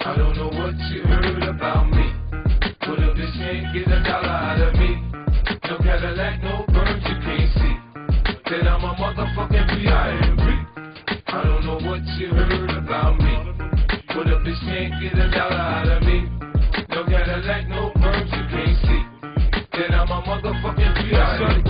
I don't know what you heard about me. But up this can't get a dollar out of me, no Cadillac, no birds you can't see. Then I'm a motherfucking bi. I don't know what you heard about me. But up this can't get a dollar out of me, no Cadillac, no birds you can't see. Then I'm a motherfucking bi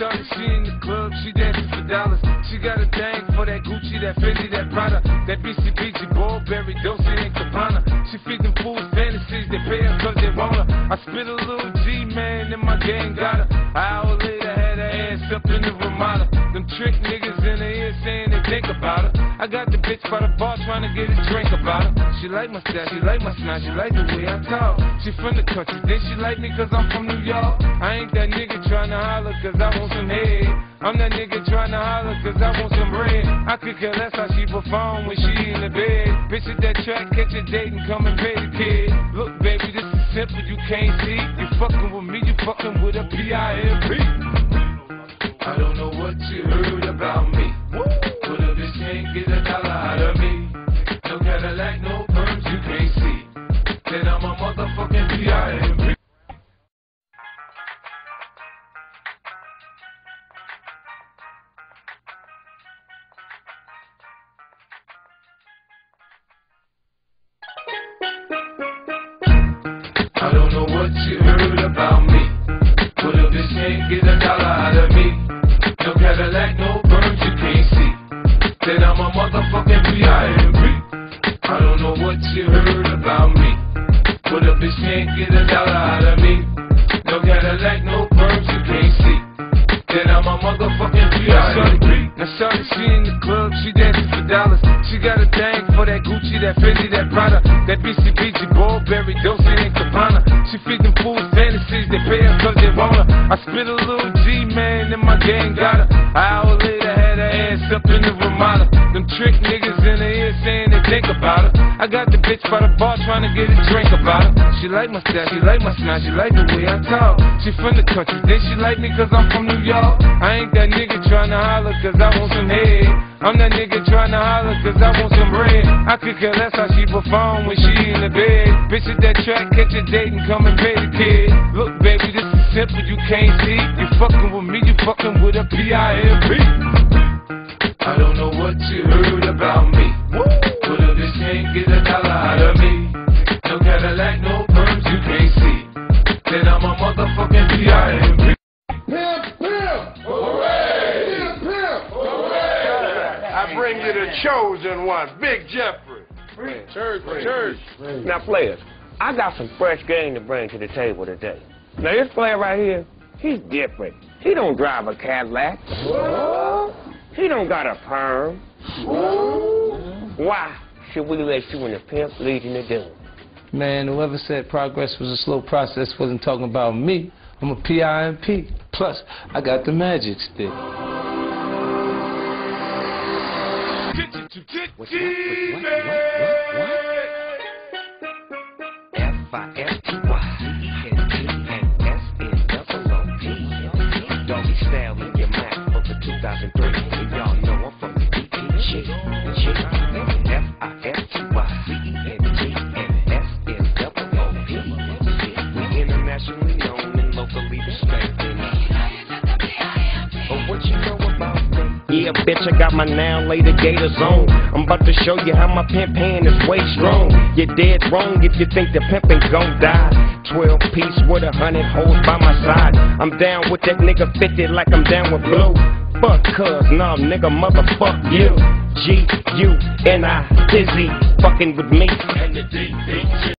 shawty, she in the club, she dancing for dollars. She got a thing for that Gucci, that Fendi, that Prada, that BCBG, Burberry, Dolce and Gabbana. She feed them fools fantasies, they pay her cause they want her. I spit a little G, man, and my gang got her. An hour later, had her ass up in the Ramada. Them trick niggas bitch by the bar trying to get a drink about her. She like my style, she like my smile, she like the way I talk. She from the country, then she like me cause I'm from New York. I ain't that nigga trying to holler cause I want some head. I'm that nigga trying to holler cause I want some bread. I could care less how she perform when she in the bed. Bitch at that track, catch a date and come and pay the kid. Look, baby, this is simple, you can't see. You fucking with me, you fucking with a P-I-M-P. I don't know what you heard about me. Know what you heard about me. But a bitch can't get a dollar out of me. No Cadillac, no perms, you can't see. Then I'm a motherfucking P.I.M.P. I don't know what you heard about me. But a bitch can't get a dollar out of me. No Cadillac, no perms, you can't see. Then I'm a motherfucking P.I.M.P. Now shawty, she in the club, she dancing for dollars. She got a thing for that Gucci, that Fendi, that Prada, that BCBG, I spit a little G, man, and my gang got her. An hour later, had her ass up in the Ramada. Them trick niggas in the ear saying they think about her. I got the bitch by the bar trying to get a drink about her. She like my style, she like my smile, she like the way I talk. She from the country, then she like me cause I'm from New York. I ain't that nigga trying to holler cause I want some head. I'm that nigga trying to holler cause I want some bread. I could care less how she perform when she in the bed. Bitch at that track, catch a date and come and pay the kid. Look, baby, this you can't see. You fucking with me, you fucking with a P-I-M-P. I don't know what you heard about me. But a bitch can't get a dollar out of me. No Cadillac, no perms, you can't see. Then I'm a motherfucking P.I.M.P. Pimp, pimp! Hooray! Pimp, pimp! Hooray! I bring you the chosen one, Big Jeffrey. Church, church. Now, players, I got some fresh game to bring to the table today. Now, this player right here, he's different. He don't drive a Cadillac. He don't got a perm. Why should we let you and the pimp lead in the doing? Man, whoever said progress was a slow process wasn't talking about me. I'm a P.I.M.P. Plus, I got the magic stick. F-I-F-T-Y, Yeah, bitch, I got my now later gators on. I'm about to show you how my pimp hand is way strong. You're dead wrong if you think the pimp ain't gon' die. 12 piece with a hundred hoes by my side. I'm down with that nigga 50 like I'm down with blue. Fuck cuz, nah, nigga, motherfuck you. G, U, N, I, Dizzy, fucking with me.